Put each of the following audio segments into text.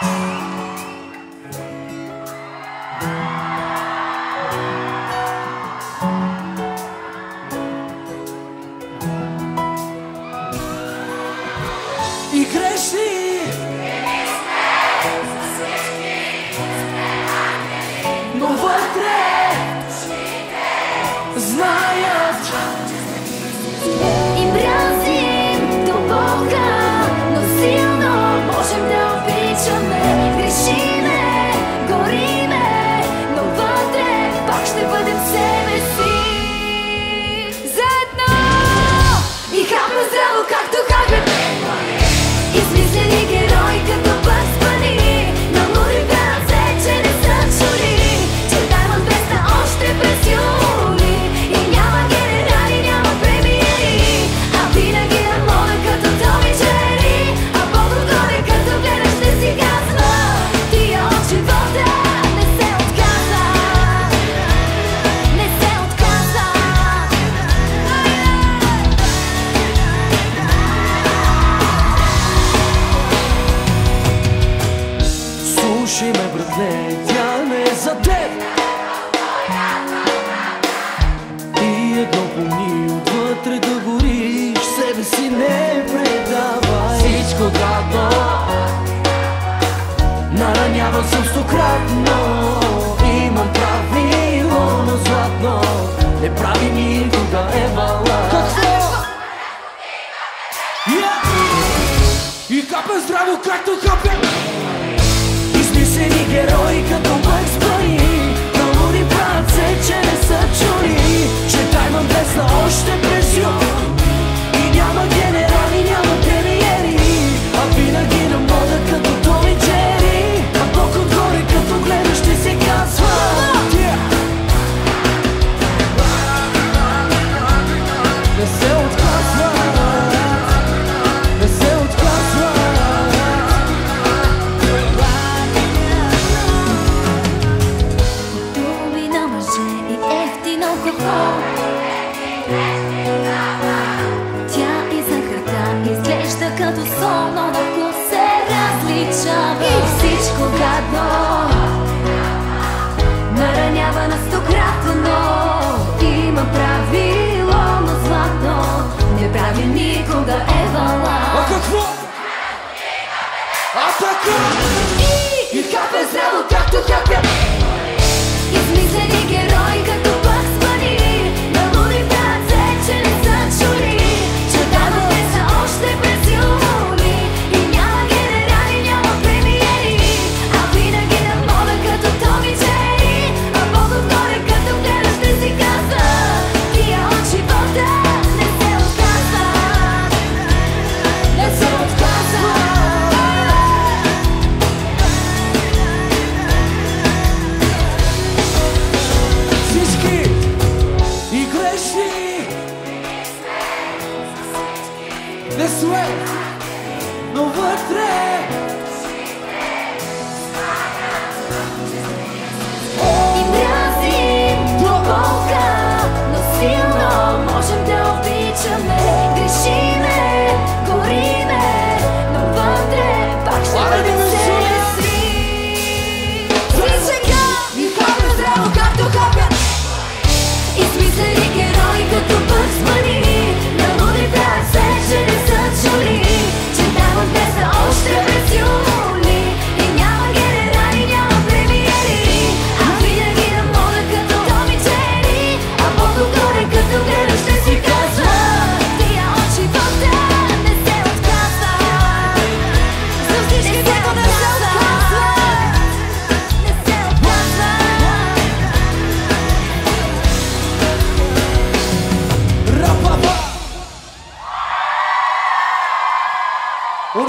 Bye.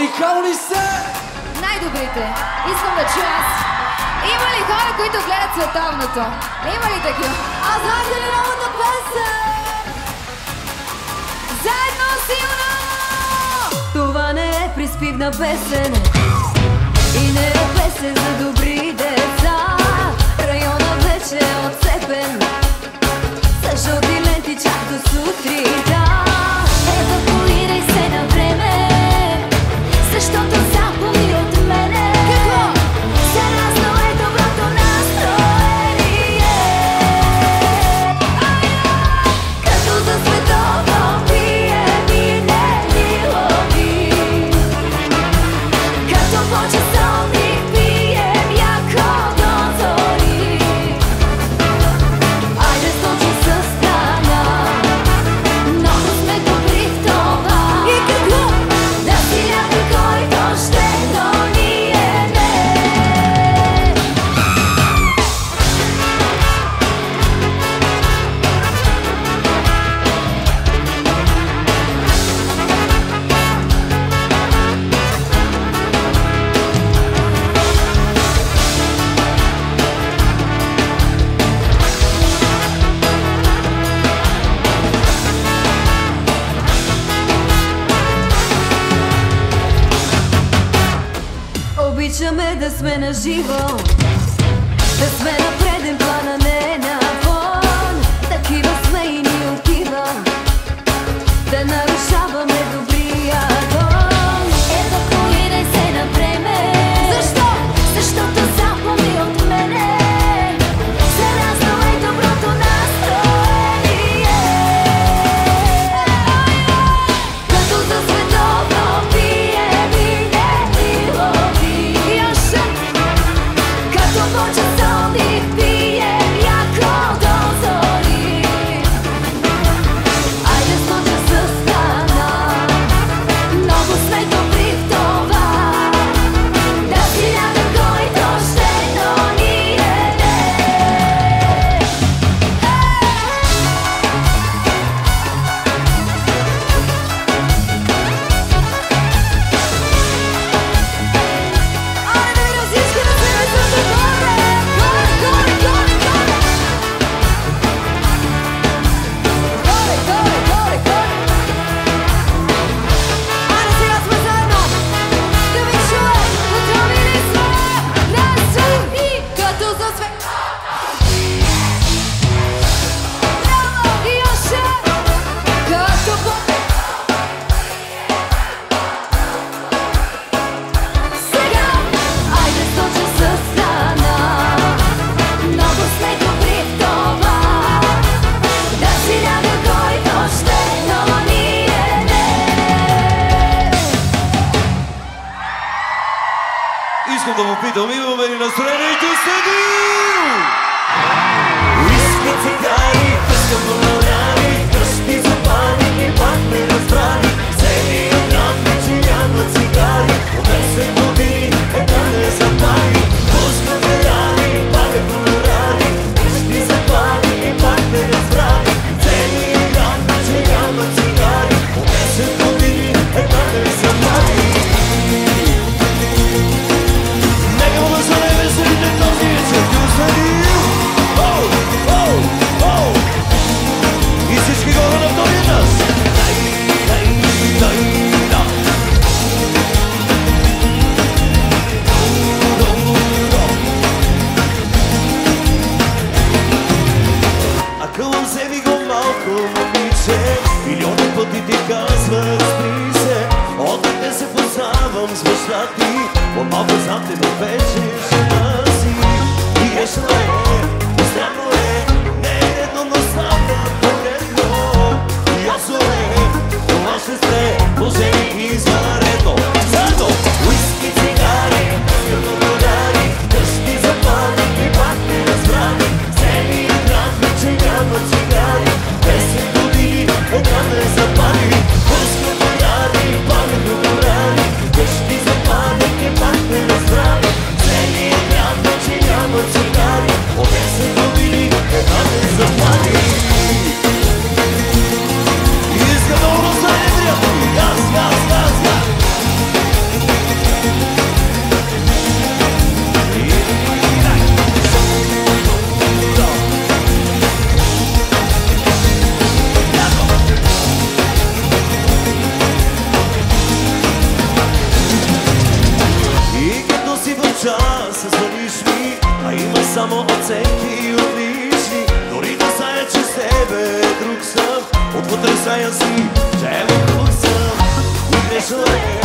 Радикални се! Най-добрите. Искам да чуя аз. Има ли хора, които гледат световното? Има ли такива? А знаете ли новата песен? Заедно силно! Това не е приспивна песен и не е песен за добри деца. Района вече е отцепен. Са жълти ленти чак до сутрин. Vito, vivo Marina възпри се, от те се познавам с мъжта ти, отново за теб вече. само оценки отлични. Дори да зная, че себе друг съм. Отвътре зная си, че е друг съм. И грешна е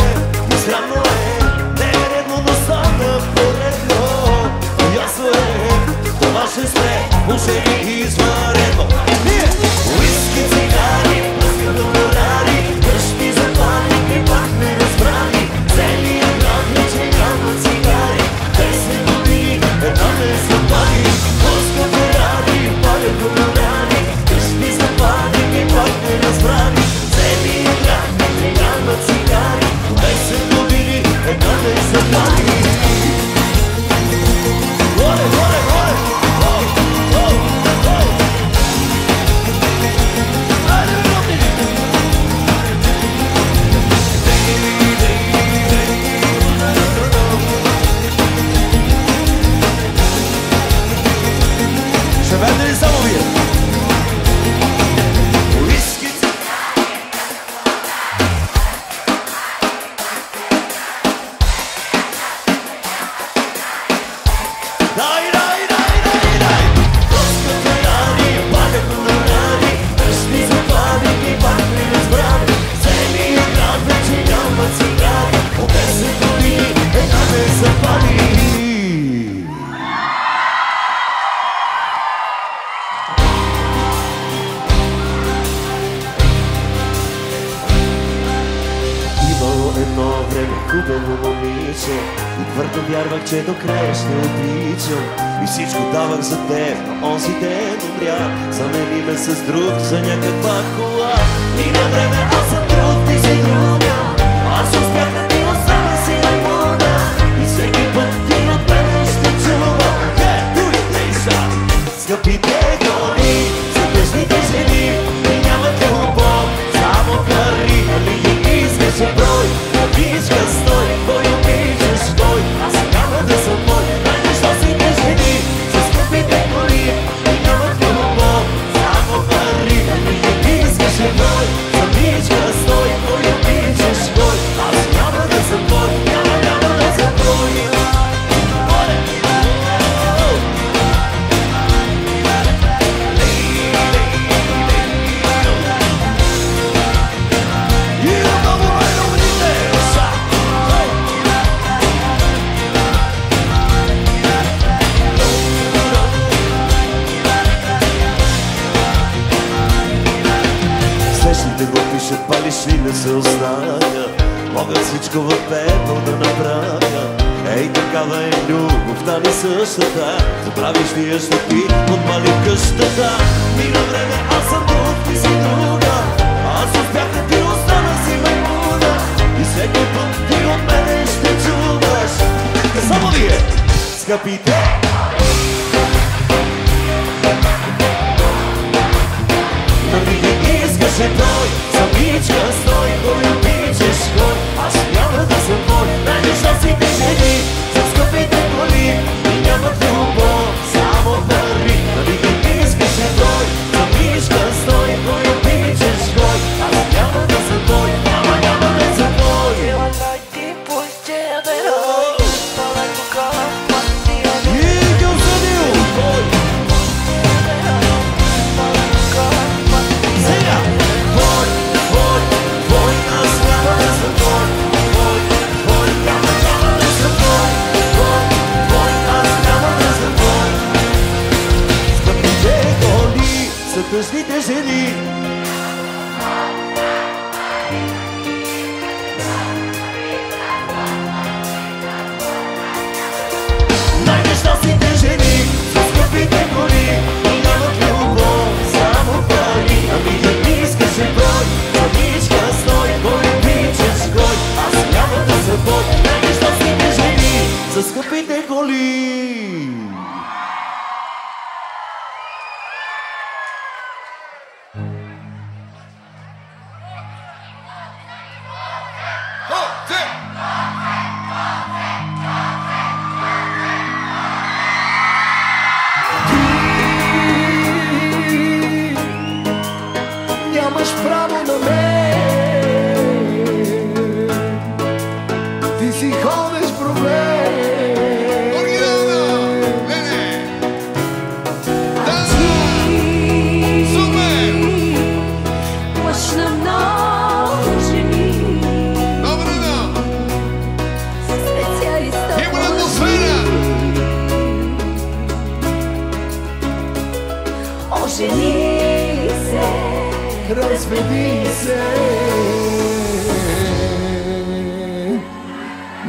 escapité.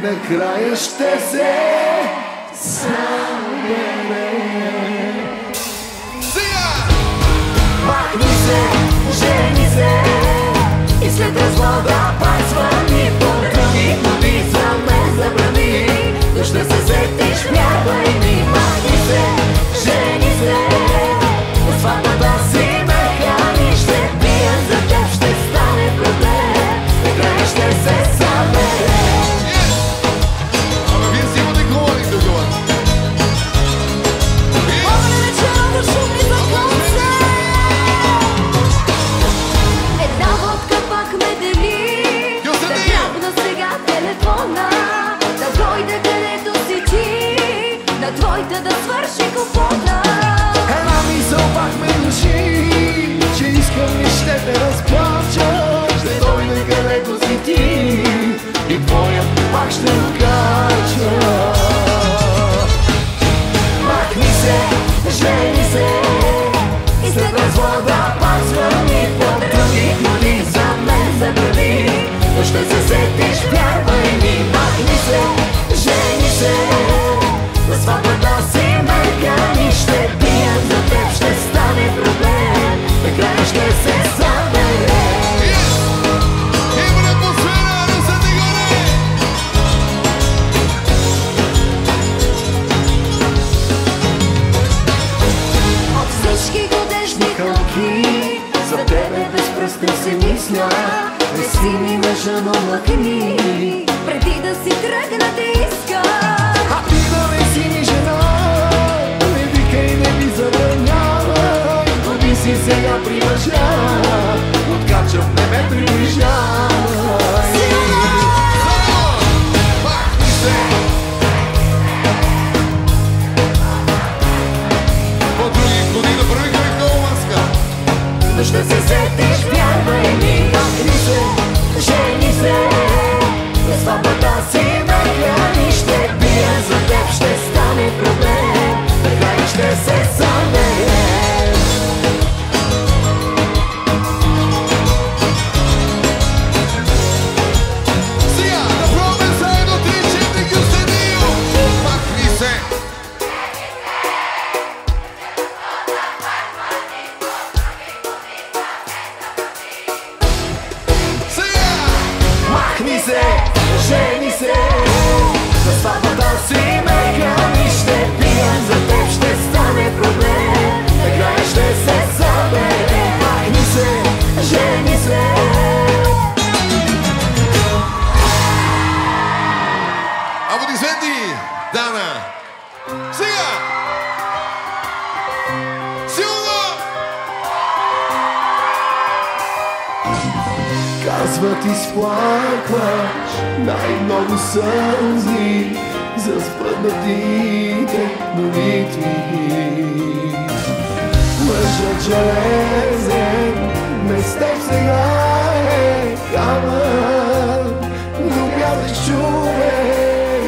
накрая ще се събере. Махни се, жени се и след разлога пак звъни по други моби за мен забрани, но ще се сетиш, вярвай ми. Махни се, жени се телефона Да дойда където си ти На твоята да свърши купона. Една мисъл пак ме души Че искам и ще те разплача. Ще дойде където си ти И твоят пак ще му Казват изплакваш най-много сълзи За спътнатите молитви. Мъжът железен не с теб сега е камък Но бядеш човек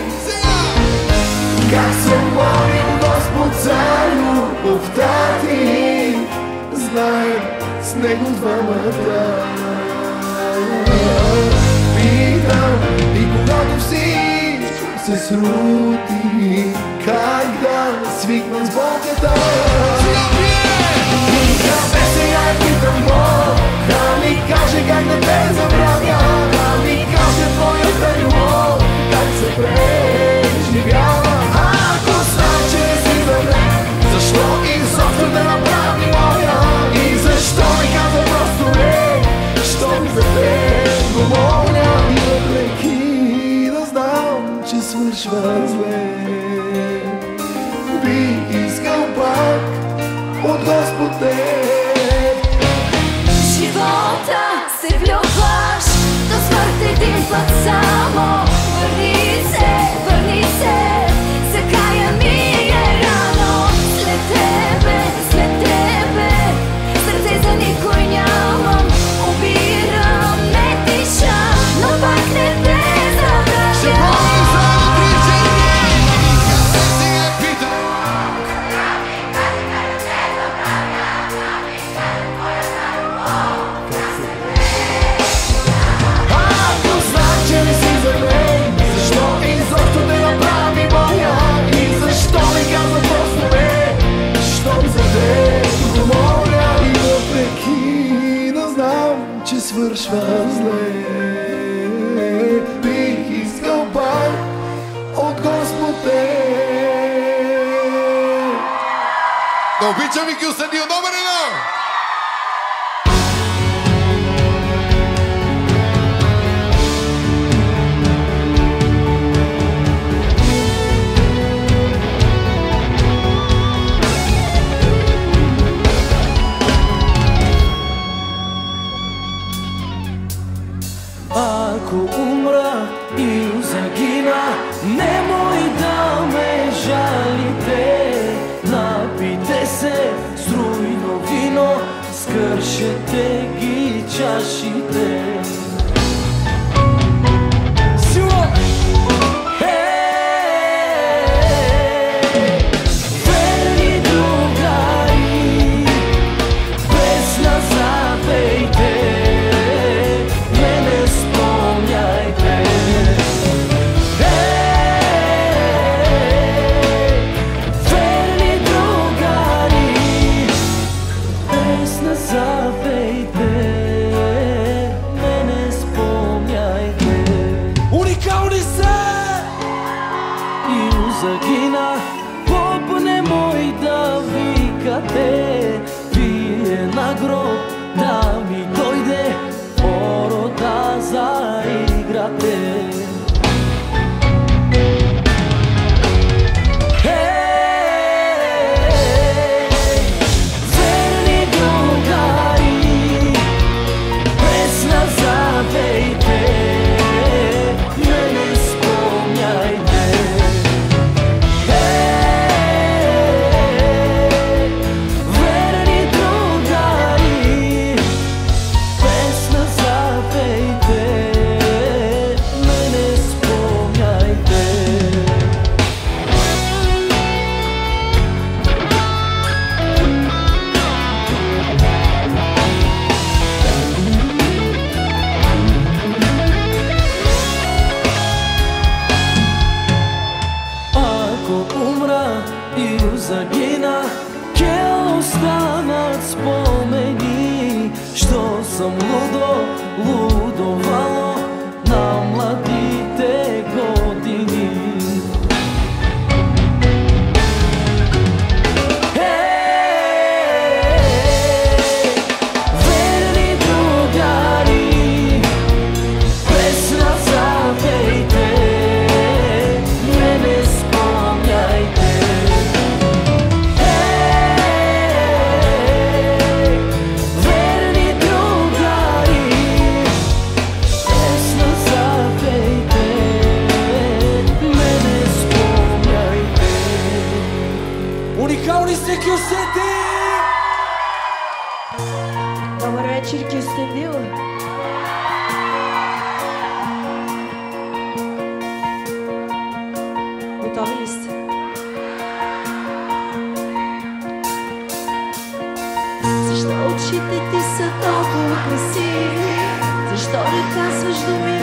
Как се молим Господ за любовта ти Знаем с него двамата Питам и когато всичко се срути. Как да свикнем с болката? Къде сега е питам Да ми каже как да те Да ми каже твоята любов Как се преживява. Ако знам, си добре Защо изобщо да направи моя? И защо ми каза просто не? За теб моля И въпреки да знам, че свършва зле. Бих искал пак от Господ теб живота се влюбваш До смърт един път само Да обичам и Гюстенио номер ce te ghicea și te и zagina Kelostanac spomeni Što sam ludo, ludovalo Защо очите ти са толкова красиви? Защо не казваш думи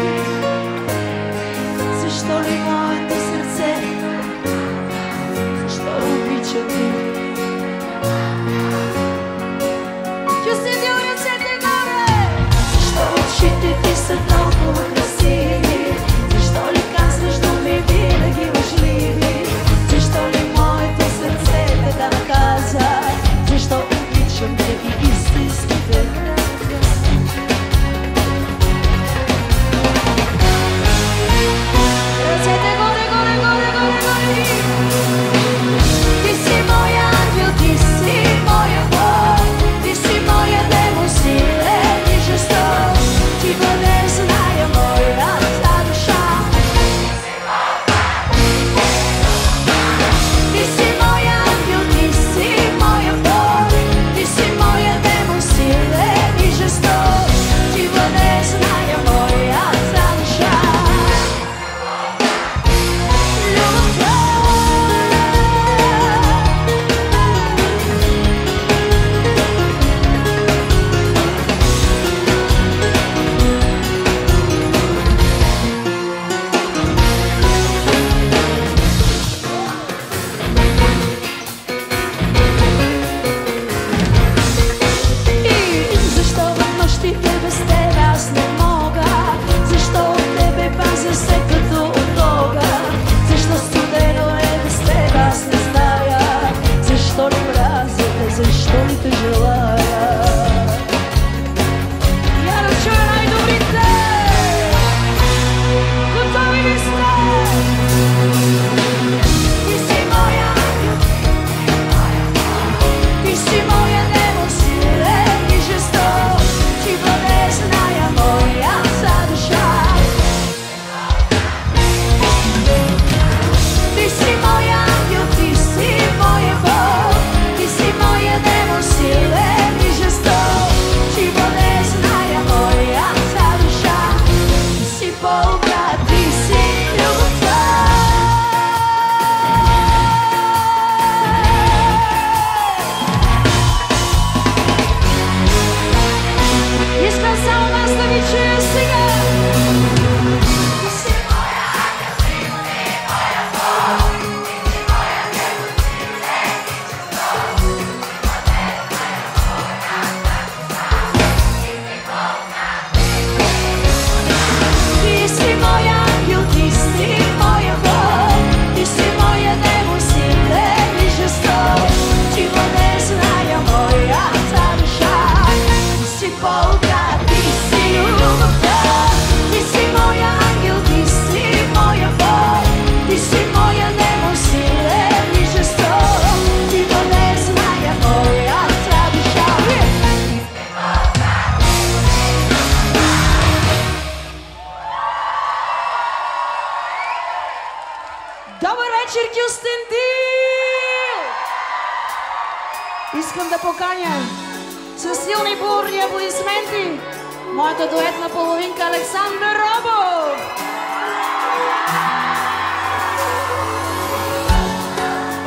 като дуетна половинка Александър Робов.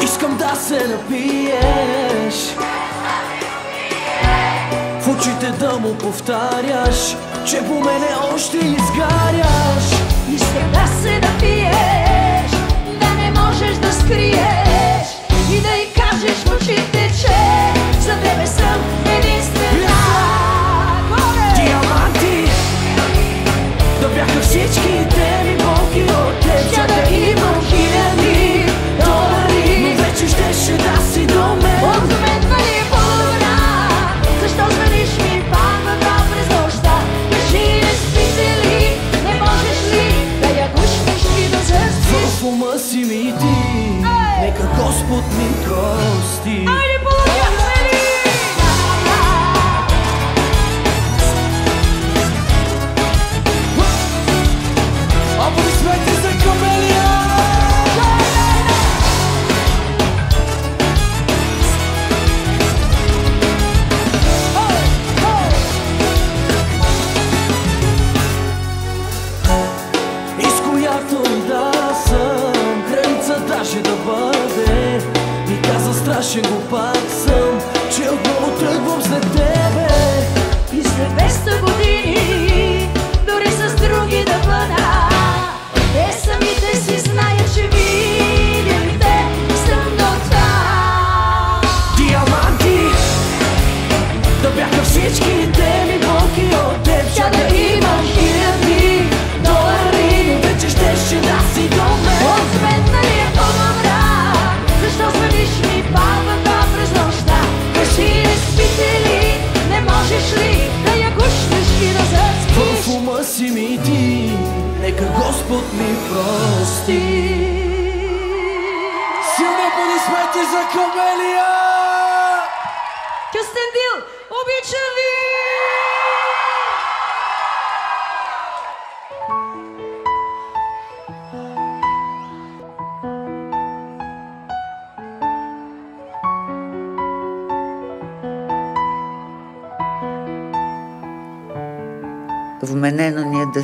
Искам да се напиеш. В очите да му повтаряш Че по мене още изгаряш. Искам да се напиеш Да не можеш да скриеш. И да й кажеш в очите, че За тебе съм единствен. Čak na всички теми болки от теб, чак да имам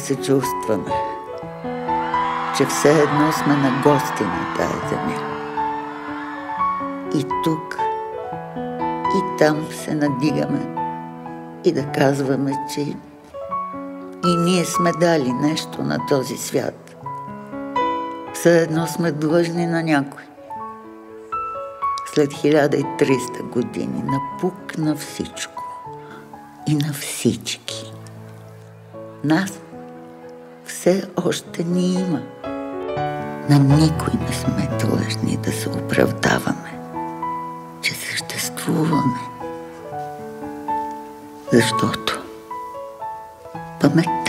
се чувстваме, че все едно сме на гости на тая земя. И тук, и там се надигаме и да казваме, че и ние сме дали нещо на този свят. Все едно сме длъжни на някой. След 1300 години напук на всичко и на всички. Нас все още ни има. На никой не сме длъжни да се оправдаваме, че съществуваме. Защото паметта